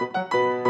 Música